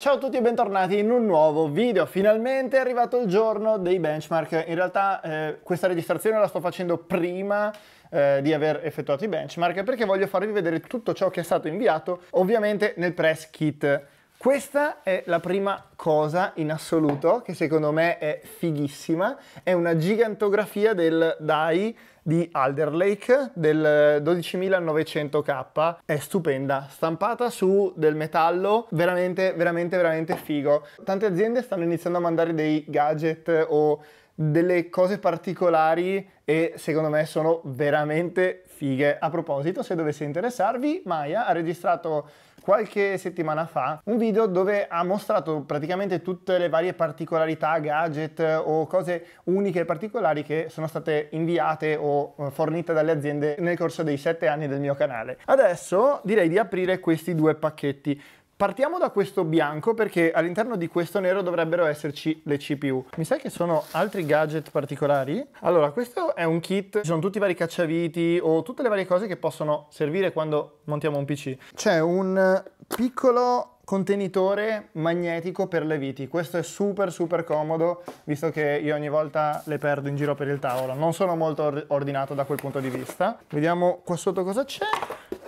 Ciao a tutti e bentornati in un nuovo video. Finalmente è arrivato il giorno dei benchmark. In realtà eh, questa registrazione la sto facendo prima eh, di aver effettuato i benchmark perché voglio farvi vedere tutto ciò che è stato inviato ovviamente nel press kit. Questa è la prima cosa in assoluto che secondo me è fighissima, è una gigantografia del DAI di Alder Lake del 12900K, è stupenda, stampata su del metallo, veramente veramente veramente figo. Tante aziende stanno iniziando a mandare dei gadget o delle cose particolari e secondo me sono veramente fighe. A proposito, se dovesse interessarvi, Maya ha registrato qualche settimana fa un video dove ha mostrato praticamente tutte le varie particolarità, gadget o cose uniche e particolari che sono state inviate o eh, fornite dalle aziende nel corso dei sette anni del mio canale. Adesso direi di aprire questi due pacchetti. Partiamo da questo bianco perché all'interno di questo nero dovrebbero esserci le CPU. Mi sa che sono altri gadget particolari? Allora, questo è un kit, ci sono tutti i vari cacciaviti o tutte le varie cose che possono servire quando montiamo un PC. C'è un piccolo contenitore magnetico per le viti. Questo è super super comodo, visto che io ogni volta le perdo in giro per il tavolo. Non sono molto ordinato da quel punto di vista. Vediamo qua sotto cosa c'è.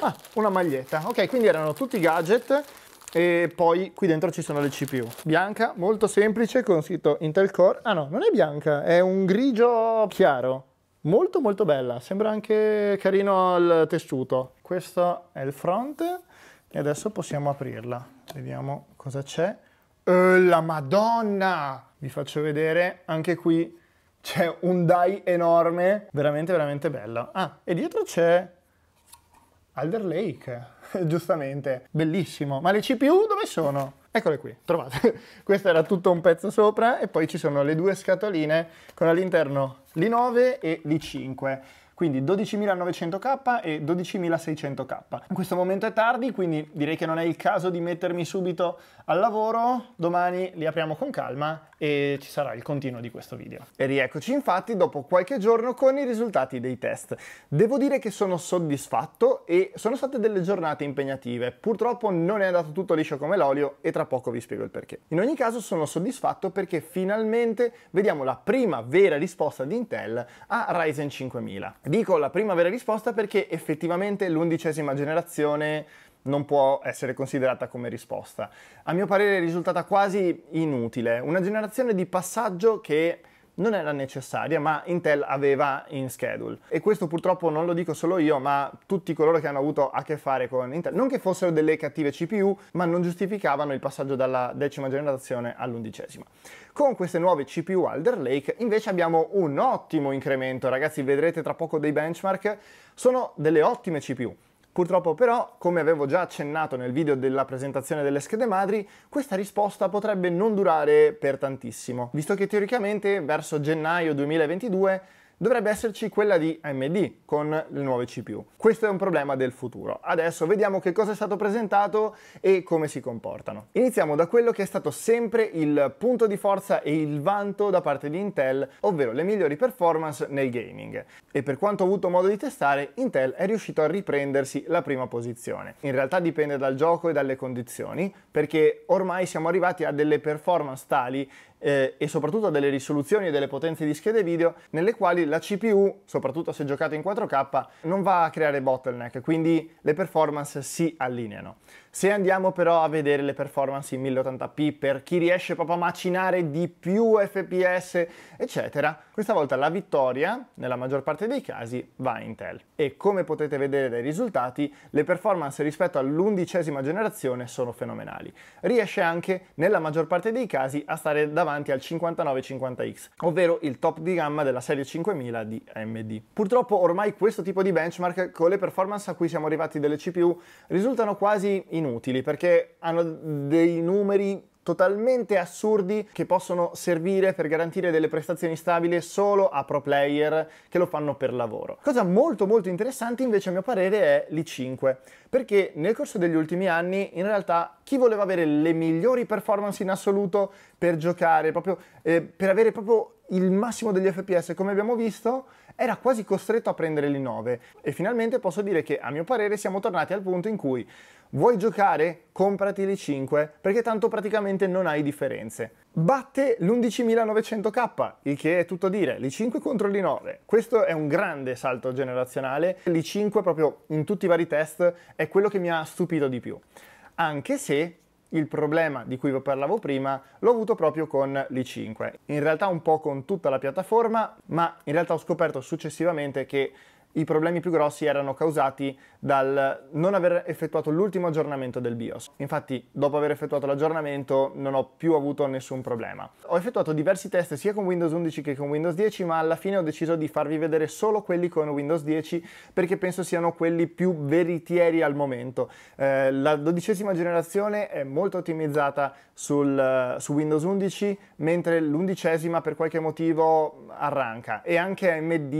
Ah, una maglietta. Ok, quindi erano tutti gadget e poi qui dentro ci sono le CPU. Bianca, molto semplice, con scritto Intel Core. Ah no, non è bianca, è un grigio chiaro. Molto molto bella, sembra anche carino il tessuto. Questo è il front e adesso possiamo aprirla. Vediamo cosa c'è. Oh, la madonna! Vi faccio vedere, anche qui c'è un die enorme, veramente veramente bella. Ah, e dietro c'è Alder Lake. giustamente, bellissimo. Ma le CPU dove sono? Eccole qui, trovate. Questo era tutto un pezzo sopra e poi ci sono le due scatoline con all'interno l'i9 e l'i5 quindi 12.900K e 12.600K. In questo momento è tardi, quindi direi che non è il caso di mettermi subito al lavoro, domani li apriamo con calma e ci sarà il continuo di questo video. E rieccoci infatti dopo qualche giorno con i risultati dei test. Devo dire che sono soddisfatto e sono state delle giornate impegnative. Purtroppo non è andato tutto liscio come l'olio e tra poco vi spiego il perché. In ogni caso sono soddisfatto perché finalmente vediamo la prima vera risposta di Intel a Ryzen 5000. Dico la prima vera risposta perché effettivamente l'undicesima generazione non può essere considerata come risposta. A mio parere è risultata quasi inutile, una generazione di passaggio che non era necessaria, ma Intel aveva in schedule. E questo purtroppo non lo dico solo io, ma tutti coloro che hanno avuto a che fare con Intel. Non che fossero delle cattive CPU, ma non giustificavano il passaggio dalla decima generazione all'undicesima. Con queste nuove CPU Alder Lake invece abbiamo un ottimo incremento, ragazzi vedrete tra poco dei benchmark, sono delle ottime CPU. Purtroppo però, come avevo già accennato nel video della presentazione delle schede madri, questa risposta potrebbe non durare per tantissimo, visto che teoricamente verso gennaio 2022 dovrebbe esserci quella di AMD con le nuove CPU. Questo è un problema del futuro. Adesso vediamo che cosa è stato presentato e come si comportano. Iniziamo da quello che è stato sempre il punto di forza e il vanto da parte di Intel, ovvero le migliori performance nel gaming. E per quanto ho avuto modo di testare, Intel è riuscito a riprendersi la prima posizione. In realtà dipende dal gioco e dalle condizioni, perché ormai siamo arrivati a delle performance tali eh, e soprattutto delle risoluzioni e delle potenze di schede video nelle quali la CPU, soprattutto se giocate in 4K, non va a creare bottleneck, quindi le performance si allineano. Se andiamo però a vedere le performance in 1080p per chi riesce proprio a macinare di più FPS, eccetera, questa volta la vittoria, nella maggior parte dei casi, va a Intel. E come potete vedere dai risultati, le performance rispetto all'undicesima generazione sono fenomenali. Riesce anche, nella maggior parte dei casi, a stare davanti al 5950X, ovvero il top di gamma della serie 5000 di AMD. Purtroppo ormai questo tipo di benchmark con le performance a cui siamo arrivati delle CPU risultano quasi in inutili perché hanno dei numeri totalmente assurdi che possono servire per garantire delle prestazioni stabili solo a pro player che lo fanno per lavoro. Cosa molto molto interessante invece a mio parere è l'i5, perché nel corso degli ultimi anni in realtà chi voleva avere le migliori performance in assoluto per giocare, proprio eh, per avere proprio il massimo degli FPS come abbiamo visto, era quasi costretto a prendere l'i9 e finalmente posso dire che a mio parere siamo tornati al punto in cui Vuoi giocare? Comprati l'i5 perché tanto praticamente non hai differenze. Batte l'11900K, il che è tutto dire, l'i5 contro l'i9. Questo è un grande salto generazionale, l'i5 proprio in tutti i vari test è quello che mi ha stupito di più. Anche se il problema di cui vi parlavo prima l'ho avuto proprio con l'i5. In realtà un po' con tutta la piattaforma, ma in realtà ho scoperto successivamente che i problemi più grossi erano causati dal non aver effettuato l'ultimo aggiornamento del BIOS. Infatti, dopo aver effettuato l'aggiornamento, non ho più avuto nessun problema. Ho effettuato diversi test sia con Windows 11 che con Windows 10, ma alla fine ho deciso di farvi vedere solo quelli con Windows 10 perché penso siano quelli più veritieri al momento. Eh, la dodicesima generazione è molto ottimizzata sul, su Windows 11, mentre l'undicesima per qualche motivo arranca e anche AMD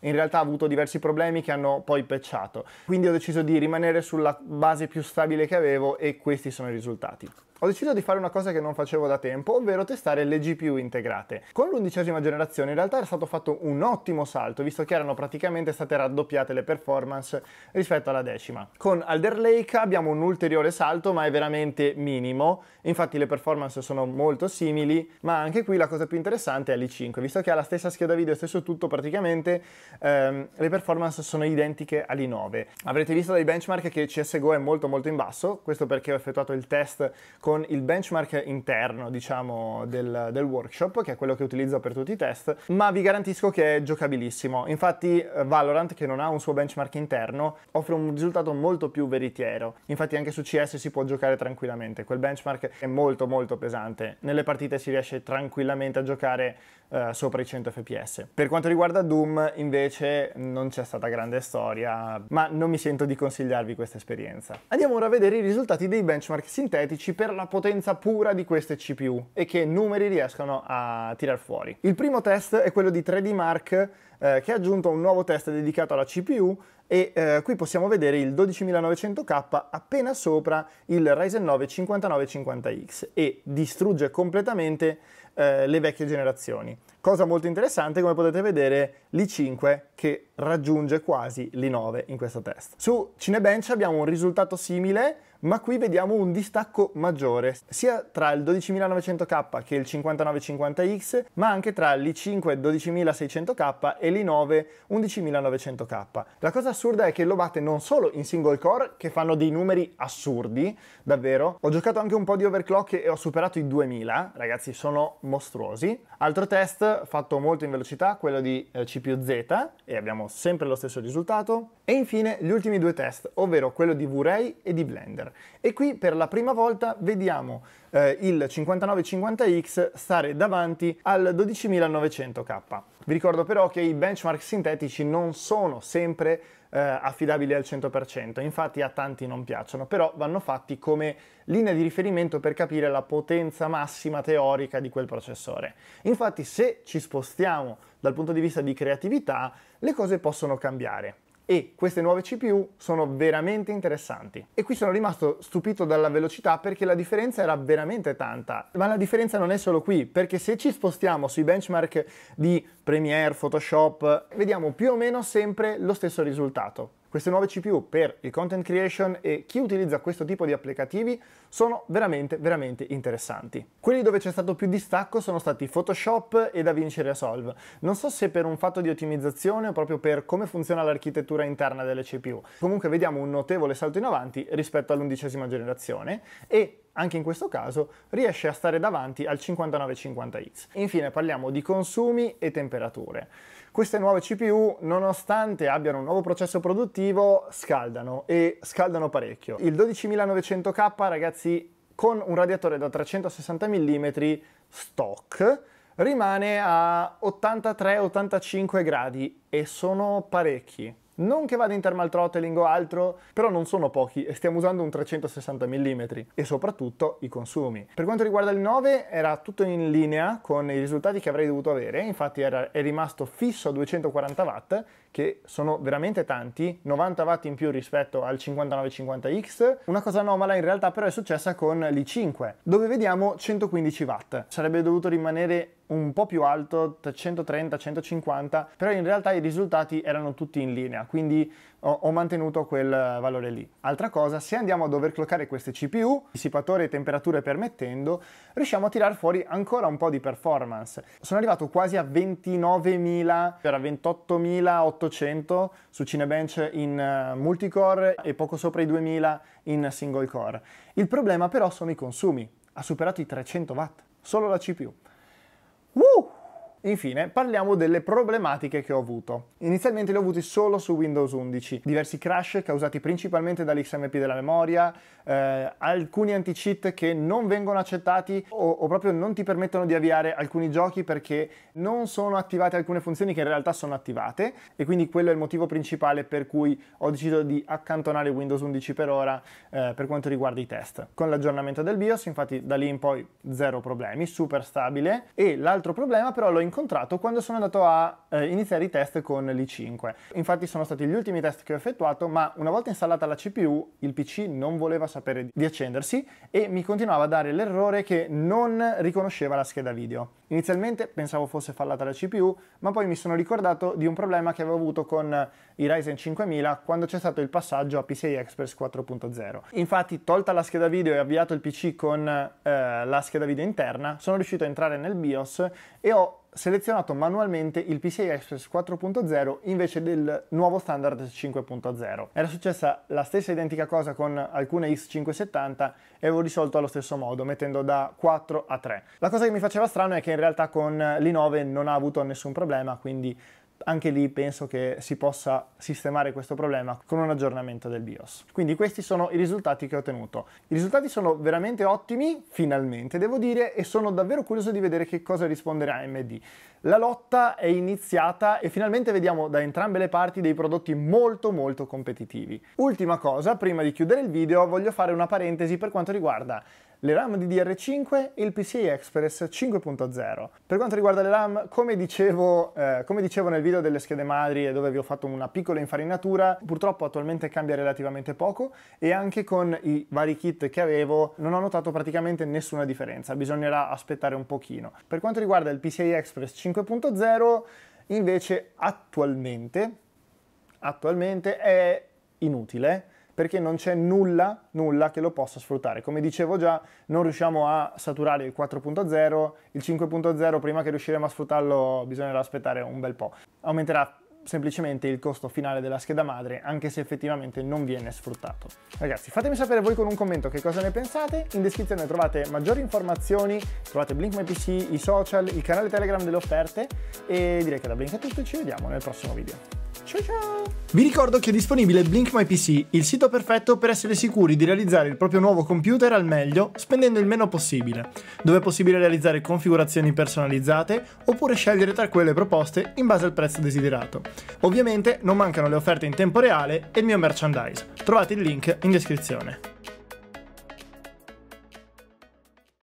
in realtà ha avuto diversi problemi che hanno poi patchato. Quindi ho deciso di rimanere sulla base più stabile che avevo e questi sono i risultati ho deciso di fare una cosa che non facevo da tempo, ovvero testare le GPU integrate. Con l'undicesima generazione in realtà era stato fatto un ottimo salto, visto che erano praticamente state raddoppiate le performance rispetto alla decima. Con Alder Lake abbiamo un ulteriore salto, ma è veramente minimo, infatti le performance sono molto simili, ma anche qui la cosa più interessante è l'i5, visto che ha la stessa scheda video, stesso tutto praticamente, ehm, le performance sono identiche all'i9. Avrete visto dai benchmark che CSGO è molto molto in basso, questo perché ho effettuato il test con con il benchmark interno, diciamo, del, del, workshop, che è quello che utilizzo per tutti i test, ma vi garantisco che è giocabilissimo. Infatti Valorant, che non ha un suo benchmark interno, offre un risultato molto più veritiero. Infatti anche su CS si può giocare tranquillamente, quel benchmark è molto molto pesante. Nelle partite si riesce tranquillamente a giocare eh, sopra i 100 fps. Per quanto riguarda Doom, invece, non c'è stata grande storia, ma non mi sento di consigliarvi questa esperienza. Andiamo ora a vedere i risultati dei benchmark sintetici per la la potenza pura di queste CPU e che numeri riescono a tirar fuori. Il primo test è quello di 3D Mark eh, che ha aggiunto un nuovo test dedicato alla CPU e eh, qui possiamo vedere il 12900K appena sopra il Ryzen 9 5950X e distrugge completamente eh, le vecchie generazioni. Cosa molto interessante, come potete vedere, l'i5 che raggiunge quasi l'i9 in questo test. Su Cinebench abbiamo un risultato simile, ma qui vediamo un distacco maggiore, sia tra il 12900K che il 5950X, ma anche tra l'i5 12600K e l'i9 11900K. La cosa assurda è che lo batte non solo in single core, che fanno dei numeri assurdi, davvero. Ho giocato anche un po' di overclock e ho superato i 2000, ragazzi, sono mostruosi. Altro test fatto molto in velocità, quello di eh, CPU Z, e abbiamo sempre lo stesso risultato. E infine gli ultimi due test, ovvero quello di V-Ray e di Blender. E qui per la prima volta vediamo eh, il 5950X stare davanti al 12900K. Vi ricordo però che i benchmark sintetici non sono sempre eh, affidabili al 100%, infatti a tanti non piacciono, però vanno fatti come linea di riferimento per capire la potenza massima teorica di quel processore. Infatti se ci spostiamo dal punto di vista di creatività, le cose possono cambiare e queste nuove CPU sono veramente interessanti. E qui sono rimasto stupito dalla velocità perché la differenza era veramente tanta. Ma la differenza non è solo qui, perché se ci spostiamo sui benchmark di Premiere, Photoshop, vediamo più o meno sempre lo stesso risultato. Queste nuove CPU per il content creation e chi utilizza questo tipo di applicativi sono veramente, veramente interessanti. Quelli dove c'è stato più distacco sono stati Photoshop e DaVinci Resolve. Non so se per un fatto di ottimizzazione o proprio per come funziona l'architettura interna delle CPU. Comunque vediamo un notevole salto in avanti rispetto all'undicesima generazione e anche in questo caso riesce a stare davanti al 5950X. Infine parliamo di consumi e temperature. Queste nuove CPU, nonostante abbiano un nuovo processo produttivo, scaldano e scaldano parecchio. Il 12900K, ragazzi, con un radiatore da 360 mm stock, rimane a 83-85 gradi e sono parecchi. Non che vada in thermal throttling o altro, però non sono pochi e stiamo usando un 360 mm e soprattutto i consumi. Per quanto riguarda il 9 era tutto in linea con i risultati che avrei dovuto avere, infatti era, è rimasto fisso a 240 watt che sono veramente tanti, 90 watt in più rispetto al 5950X. Una cosa anomala in realtà però è successa con l'i5, dove vediamo 115 watt. Sarebbe dovuto rimanere un po' più alto, 130, 150, però in realtà i risultati erano tutti in linea, quindi ho, mantenuto quel valore lì. Altra cosa, se andiamo ad overclockare queste CPU, dissipatore e temperature permettendo, riusciamo a tirare fuori ancora un po' di performance. Sono arrivato quasi a 29.000, era 28.800 su Cinebench in uh, multicore e poco sopra i 2.000 in single core. Il problema però sono i consumi, ha superato i 300 watt, solo la CPU. Woo! Infine, parliamo delle problematiche che ho avuto. Inizialmente li ho avuti solo su Windows 11, diversi crash causati principalmente dall'XMP della memoria, eh, alcuni anti-cheat che non vengono accettati o, o, proprio non ti permettono di avviare alcuni giochi perché non sono attivate alcune funzioni che in realtà sono attivate e quindi quello è il motivo principale per cui ho deciso di accantonare Windows 11 per ora eh, per quanto riguarda i test. Con l'aggiornamento del BIOS, infatti da lì in poi zero problemi, super stabile e l'altro problema però l'ho incontrato quando sono andato a eh, iniziare i test con l'i5. Infatti sono stati gli ultimi test che ho effettuato, ma una volta installata la CPU il PC non voleva sapere di accendersi e mi continuava a dare l'errore che non riconosceva la scheda video. Inizialmente pensavo fosse fallata la CPU, ma poi mi sono ricordato di un problema che avevo avuto con i Ryzen 5000 quando c'è stato il passaggio a PCI Express 4.0. Infatti, tolta la scheda video e avviato il PC con eh, la scheda video interna, sono riuscito a entrare nel BIOS e ho selezionato manualmente il PCI Express 4.0 invece del nuovo standard 5.0. Era successa la stessa identica cosa con alcune X570 e avevo risolto allo stesso modo, mettendo da 4 a 3. La cosa che mi faceva strano è che in realtà con l'i9 non ha avuto nessun problema, quindi anche lì penso che si possa sistemare questo problema con un aggiornamento del BIOS. Quindi questi sono i risultati che ho ottenuto. I risultati sono veramente ottimi, finalmente devo dire, e sono davvero curioso di vedere che cosa risponderà AMD. La lotta è iniziata e finalmente vediamo da entrambe le parti dei prodotti molto molto competitivi. Ultima cosa, prima di chiudere il video voglio fare una parentesi per quanto riguarda le RAM DDR5 e il PCI Express 5.0. Per quanto riguarda le RAM, come dicevo, eh, come dicevo nel video delle schede madri dove vi ho fatto una piccola infarinatura, purtroppo attualmente cambia relativamente poco e anche con i vari kit che avevo non ho notato praticamente nessuna differenza, bisognerà aspettare un pochino. Per quanto riguarda il PCI Express 5.0, invece attualmente, attualmente è inutile perché non c'è nulla, nulla che lo possa sfruttare. Come dicevo già, non riusciamo a saturare il 4.0, il 5.0 prima che riusciremo a sfruttarlo bisognerà aspettare un bel po'. Aumenterà semplicemente il costo finale della scheda madre, anche se effettivamente non viene sfruttato. Ragazzi, fatemi sapere voi con un commento che cosa ne pensate, in descrizione trovate maggiori informazioni, trovate Blink My PC, i social, il canale Telegram delle offerte e direi che da Blink è tutto e ci vediamo nel prossimo video. Ciao ciao! Vi ricordo che è disponibile Blink My PC, il sito perfetto per essere sicuri di realizzare il proprio nuovo computer al meglio spendendo il meno possibile, dove è possibile realizzare configurazioni personalizzate oppure scegliere tra quelle proposte in base al prezzo desiderato. Ovviamente non mancano le offerte in tempo reale e il mio merchandise. Trovate il link in descrizione.